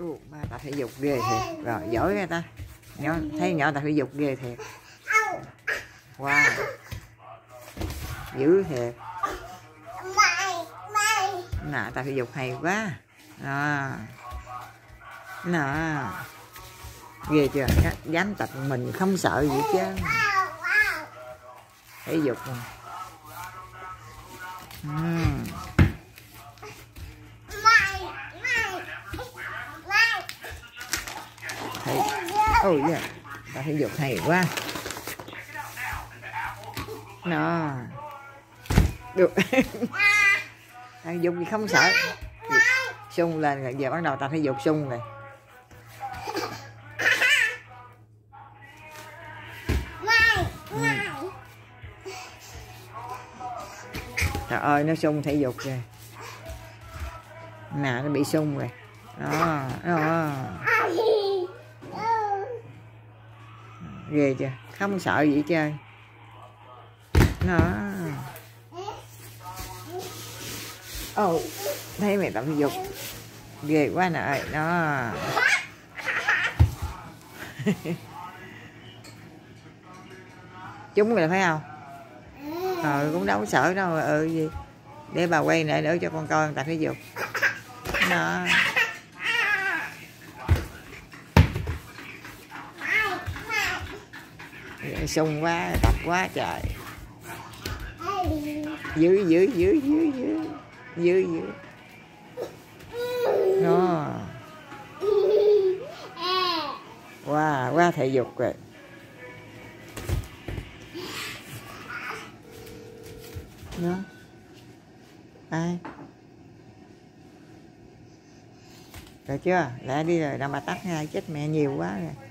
Ồ, ba thể dục ghê thiệt. Rồi giỏi cái ta. Nhỏ thấy nhỏ ta thể dục ghê thiệt. Wow. Dữ thiệt. Nè ta thể dục hay quá. À nè ghê chưa? Dám tập mình không sợ gì chứ thể dục. Mà. Uhm. Ôi, Oh yeah. Tập thể dục hay quá. Nó. Được. Tập dục thì không sợ. Sung lên rồi giờ bắt đầu tập thể dục sung rồi. Trời ơi nó sung thể dục rồi. Nè nó bị sung rồi. Đó, đó ghê chưa? Không sợ gì chơi nó ồ oh, thấy mày tập dục. Ghê quá nè ơi nó. Chúng rồi phải không? Ờ cũng đâu có sợ đâu ừ gì. Để bà quay lại nữa cho con coi tập thể dục. Nó sung quá tập quá trời. Dữ dữ dữ dữ dữ dữ dữ nó qua wow, qua thể dục rồi. Nó ai? Rồi chưa? Lại đi rồi đâu mà tắt hai chết mẹ nhiều quá rồi.